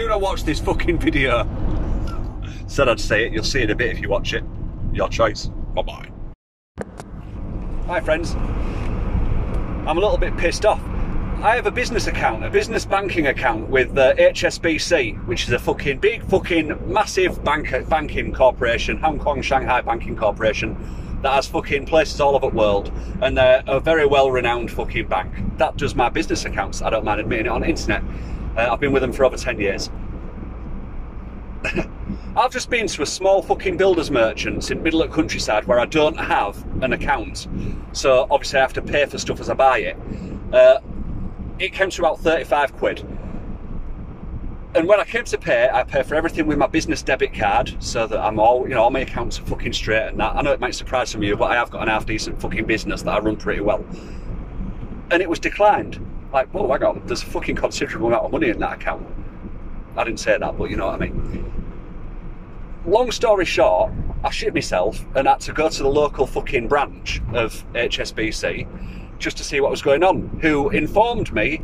do not watch this fucking video. Said I'd say it, you'll see it in a bit if you watch it. Your choice. Bye bye. Hi, friends. I'm a little bit pissed off. I have a business account, a business banking account with uh, HSBC, which is a fucking big, fucking massive bank, banking corporation, Hong Kong Shanghai Banking Corporation, that has fucking places all over the world, and they're a very well-renowned fucking bank. That does my business accounts. I don't mind admitting it on the internet. Uh, I've been with them for over ten years. I've just been to a small fucking builder's merchants in middle of the countryside where I don't have an account. So obviously I have to pay for stuff as I buy it. Uh, it came to about 35 quid. And when I came to pay, I pay for everything with my business debit card so that I'm all, you know, all my accounts are fucking straight and that. I know it might surprise some of you, but I have got an half decent fucking business that I run pretty well. And it was declined. Like, whoa, hang on, there's a fucking considerable amount of money in that account. I didn't say that, but you know what I mean. Long story short, I shit myself and had to go to the local fucking branch of HSBC just to see what was going on, who informed me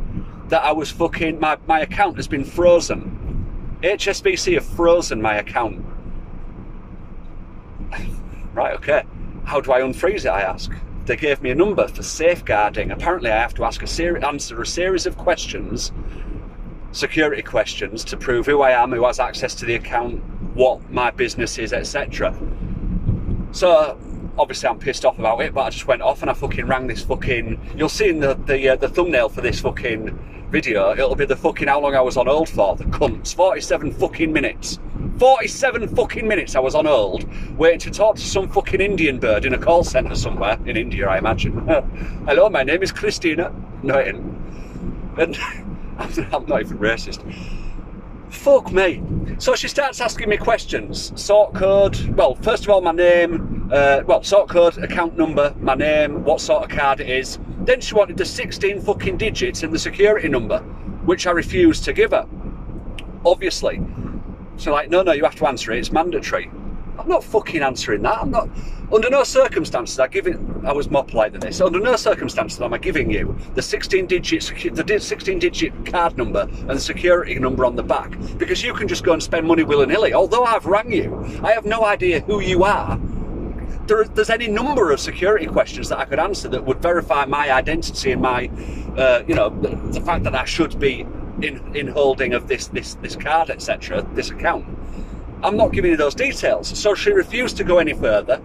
that I was fucking, my, my account has been frozen. HSBC have frozen my account. right, okay. How do I unfreeze it, I ask? They gave me a number for safeguarding. Apparently, I have to ask a ser- answer a series of questions, security questions, to prove who I am, who has access to the account, what my business is, etc. So obviously I'm pissed off about it, but I just went off and I fucking rang this fucking. You'll see in the the, uh, the thumbnail for this fucking video, it'll be the fucking how long I was on hold for. The cunts, 47 fucking minutes. 47 fucking minutes I was on hold, waiting to talk to some fucking Indian bird in a call centre somewhere in India, I imagine. Hello, my name is Christina. No, it isn't. And I'm not even racist. Fuck me. So she starts asking me questions. Sort code. Well, first of all, my name. Uh, well, sort code, account number, my name, what sort of card it is. Then she wanted the 16 fucking digits and the security number, which I refused to give her. Obviously. So like, no, no, you have to answer it. It's mandatory. I'm not fucking answering that. I'm not. Under no circumstances, I give it. I was more polite than this. Under no circumstances am I giving you the 16-digit, the 16-digit card number and the security number on the back because you can just go and spend money willy-nilly. Although I've rang you, I have no idea who you are. There, there's any number of security questions that I could answer that would verify my identity and my, uh, you know, the, the fact that I should be in in holding of this this this card, etc., this account. I'm not giving you those details. So she refused to go any further.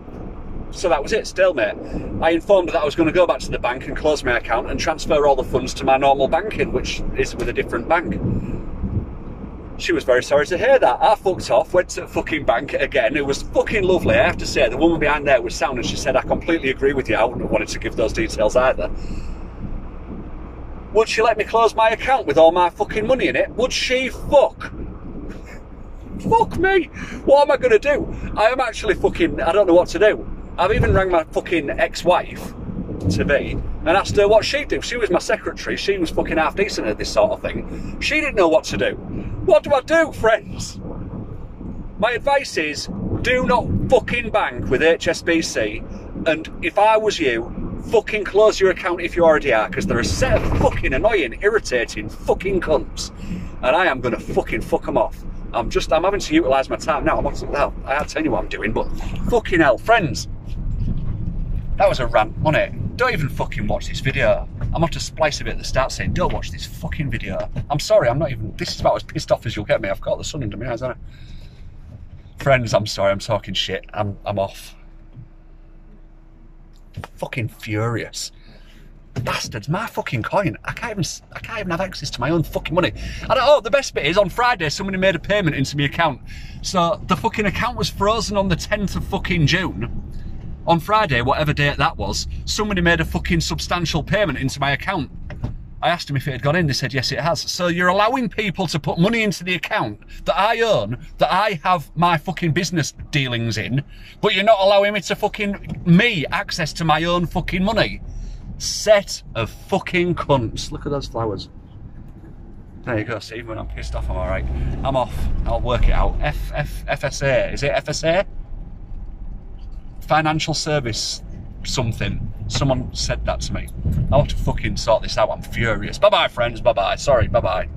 So that was it, stalemate. I informed her that I was going to go back to the bank and close my account and transfer all the funds to my normal banking, which is with a different bank. She was very sorry to hear that. I fucked off, went to the fucking bank again. It was fucking lovely, I have to say. The woman behind there was sound and she said, I completely agree with you. I wouldn't have wanted to give those details either. Would she let me close my account with all my fucking money in it? Would she fuck? fuck me. What am I going to do? I am actually fucking, I don't know what to do. I've even rang my fucking ex-wife to be and asked her what she'd do. She was my secretary. She was fucking half decent at this sort of thing. She didn't know what to do. What do I do, friends? My advice is do not fucking bank with HSBC. And if I was you, fucking close your account if you already are, because they're a set of fucking annoying, irritating fucking cunts. And I am going to fucking fuck them off. I'm just, I'm having to utilise my time now. I'm not, well, I can't tell you what I'm doing, but fucking hell, friends. That was a rant, wasn't it? Don't even fucking watch this video. I'm going to splice a bit at the start saying, don't watch this fucking video. I'm sorry, I'm not even, this is about as pissed off as you'll get me. I've got the sun under my eyes, haven't I? Friends, I'm sorry, I'm talking shit. I'm, I'm off. Fucking furious bastards, my fucking coin. I can't even I can't even have access to my own fucking money. Don't oh the best bit is on Friday somebody made a payment into my account. So the fucking account was frozen on the 10th of fucking June. On Friday, whatever date that was, somebody made a fucking substantial payment into my account. I asked them if it had gone in, they said yes it has. So you're allowing people to put money into the account that I own, that I have my fucking business dealings in, but you're not allowing me to fucking me access to my own fucking money set of fucking cunts. Look at those flowers. There you go, see, when I'm pissed off, I'm alright. I'm off. I'll work it out. F, F, FSA. Is it FSA? Financial Service something. Someone said that to me. I want to fucking sort this out. I'm furious. Bye bye, friends. Bye bye. Sorry. Bye bye.